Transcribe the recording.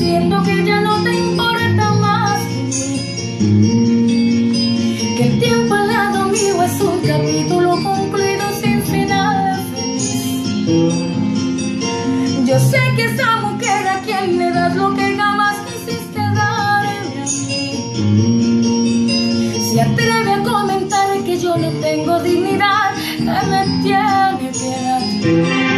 Siento que ya no te importa más. Que el tiempo al lado mío es un capítulo concluido sin final. Yo sé que esa mujer a quien le das lo que jamás quisiste darme a mí. Se atreve a comentar que yo no tengo dignidad Que me tiene piedad.